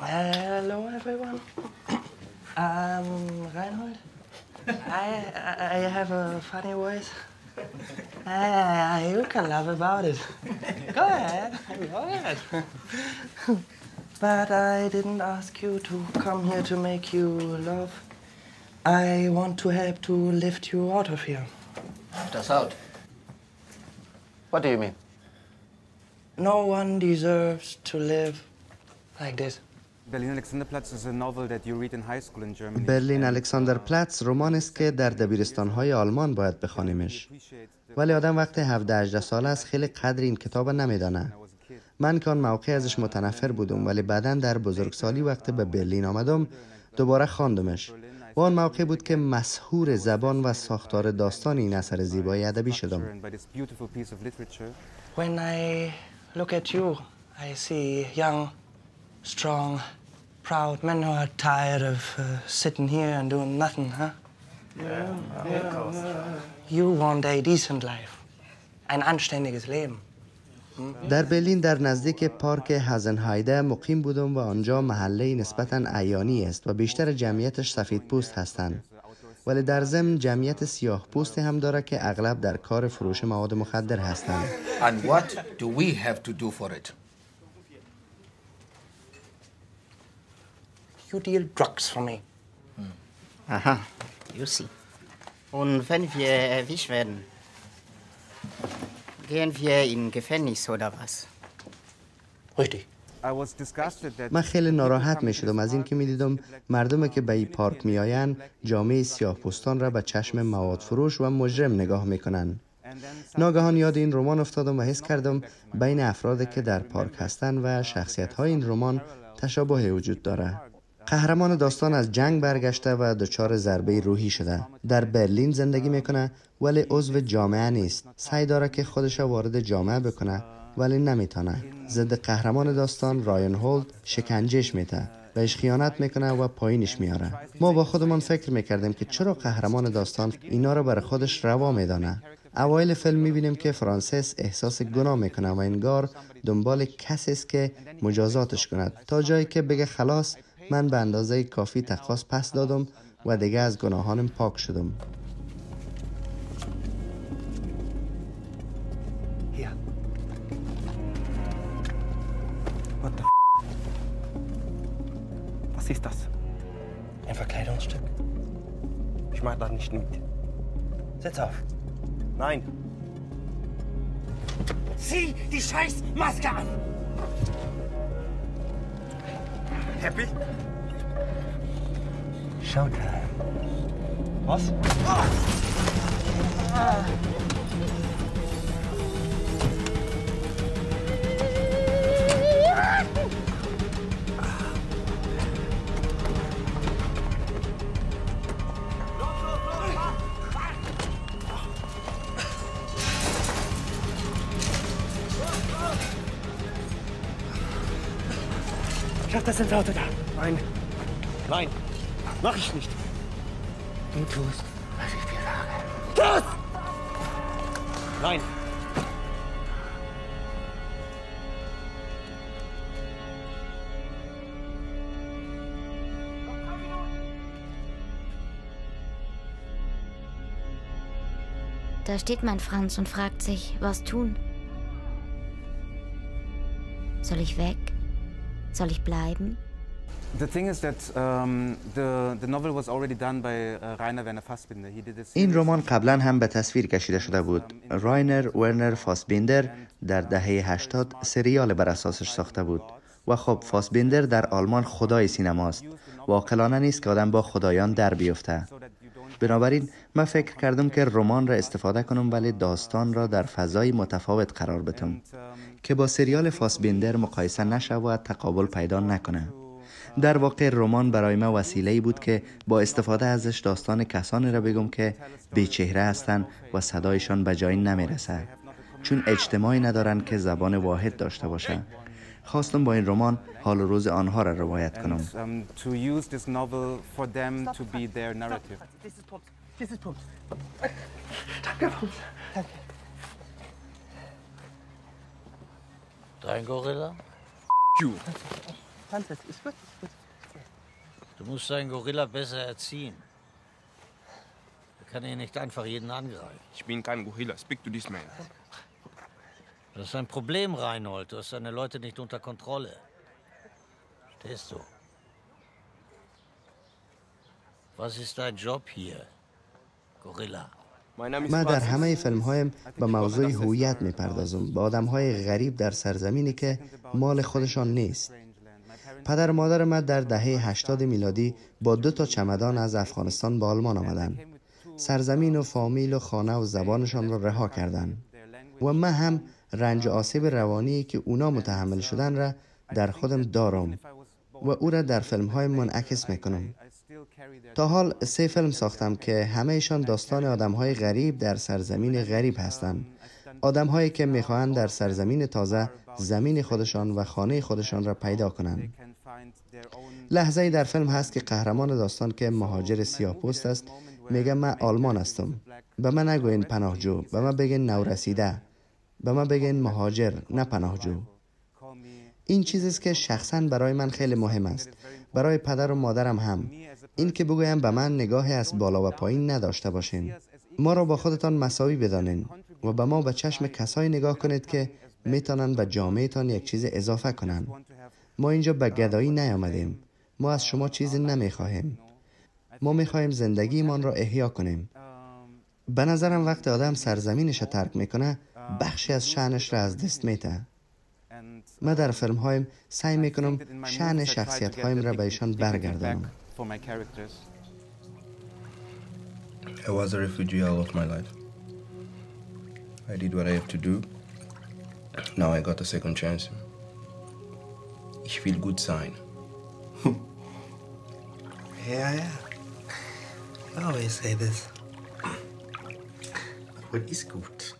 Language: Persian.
Hello, everyone. I'm Reinhold. I, I, have a funny voice. Ah, you can laugh about it. Go ahead. Go ahead. but I didn't ask you to come here to make you laugh. I want to help to lift you out of here. Lift us out? What do you mean? No one deserves to live like this. Berlin Alexanderplatz is a novel that you read in high school in Germany. برلین الکساندر پلتز رمان است که در دبیرستان‌های آلمان باید بخوانیمش. ولی آدم وقتی 17 18 ساله است خیلی قدر این کتاب نمیدانه. من که آن موقع ازش متنفر بودم ولی بعدا در بزرگسالی وقتی به برلین آمدم دوباره خواندمش. و آن موقع بود که مسحور زبان و ساختار داستان این اثر زیبای ادبی شدم. When I look at you, I see young, strong, proud men who are tired of uh, sitting here and doing nothing, huh? You want a decent life. Ein anständiges Leben. در برلین در نزدیک پارک هزنهایده مقیم بودم و آنجا محله نسبتا عیانی است و بیشتر جمعیتش سفید پوست هستند. ولی در ضمن جمعیت سیاه پوستی هم داره که اغلب در کار فروش مواد مخدر هستند. And what do we have to do for it? You deal drugs for me. Aha, you see. Und wenn wir erwischt werden, gehen wir in Gefängnis oder was? Richtig. من خیلی ناراحت می شدم از اینکه می دیدم مردم که به این پارک می آین جامعه سیاه پوستان را به چشم مواد فروش و مجرم نگاه می کنن. ناگهان یاد این رمان افتادم و حس کردم بین افرادی که در پارک هستند و شخصیت های این رمان تشابه وجود داره. قهرمان داستان از جنگ برگشته و دچار ضربه روحی شده. در برلین زندگی می‌کنه ولی عضو جامعه نیست. سعی داره که خودش وارد جامعه بکنه ولی نمی‌تونه. ضد قهرمان داستان رایان هولد شکنجهش میته. بهش خیانت می‌کنه و پایینش میاره ما با خودمان فکر می‌کردیم که چرا قهرمان داستان اینا رو برای خودش روا میدانه اوایل فیلم می‌بینیم که فرانسیس احساس گناه می‌کنه و انگار دنبال کسی است که مجازاتش کند تا جایی که بگه خلاص من به اندازه کافی تقاس پس دادم و دیگه از گناهانم پاک شدم Was ist das? Ein Verkleidungsstück. Ich mach da nicht mit. Setz auf. Nein. Zieh die scheiß Maske an! Happy? Showtime. Was? Schau das ins Auto da. Nein. Nein. Mach ich nicht. Du tust, was ich dir sage. Los! Nein. Da steht mein Franz und fragt sich, was tun? Soll ich weg? Soll ich bleiben? The thing is that um, the, the novel was already done by uh, Rainer Werner Fassbinder. He did a این رمان قبلا هم به تصویر کشیده شده بود. راینر ورنر فاسبیندر در دهه 80 سریال بر اساسش ساخته بود. و خب فاسبیندر در آلمان خدای سینماست و عاقلانه نیست که آدم با خدایان در بیفته. بنابراین من فکر کردم که رمان را استفاده کنم ولی داستان را در فضای متفاوت قرار بدم که با سریال فاسبیندر مقایسه و تقابل پیدا نکنه. در واقع رمان برای ما وسیله بود که با استفاده ازش داستان کسانی را بگم که بیچهره هستند و صدایشان به جایی نمی‌رسه چون اجتماعی ندارن که زبان واحد داشته باشه. خواستم با این رمان حال و روز آنها را روایت کنم and um, to use this novel for them to be their narrative. Das ist Pumps. Das ist Pumps. Danke, Pumps. Dein Gorilla? you. Panzer, ist gut, ist gut. Du musst deinen Gorilla besser erziehen. Er kann hier nicht einfach jeden angreifen. Ich bin kein Gorilla. Speak to this man. Das ist ein Problem, Reinhold. Du hast deine Leute nicht unter Kontrolle. Stehst du? Was ist dein Job hier, Gorilla? Mein Name ist من در. همه فیلم هایم به موضوع هویت می پردازم با آدم های غریب در سرزمینی که مال خودشان نیست پدر و مادر من در دهه 80 میلادی با دو تا چمدان از افغانستان به آلمان آمدند سرزمین و فامیل و خانه و زبانشان را رها کردند و من هم رنج آسیب روانی که اونا متحمل شدن را در خودم دارم و او را در فیلم های منعکس می‌کنم. تا حال سه فیلم ساختم که همهشان داستان آدم های غریب در سرزمین غریب هستند. آدم هایی که می‌خواهند در سرزمین تازه زمین خودشان و خانه خودشان را پیدا کنند. لحظه در فیلم هست که قهرمان داستان که مهاجر سیاه پوست است میگه من آلمان هستم. به من نگوین پناهجو به من بگین نورسیده. به من بگین مهاجر نه پناهجو این چیزی که شخصا برای من خیلی مهم است. برای پدر و مادرم هم. این که بگویم به من نگاهی از بالا و پایین نداشته باشین. ما را با خودتان مساوی بدانین و به ما به چشم کسایی نگاه کنید که می‌تونن به جامعهتان یک چیز اضافه کنند ما اینجا به گدایی نیامدیم. ما از شما چیزی نمی‌خواهیم. ما می‌خواهیم زندگیمان را احیا کنیم. به نظرم وقت آدم سرزمینش ترک می‌کنه بخشی از شعنش را از دست میته من در فیلم هایم سعی می‌کنم شعن شخصیت هایم را به ایشان برگردانم. I was a refugee all of my life. I did what I have to do. Now I got a second chance. Ich will gut sein. Ja, ja. I always say this. What is gut?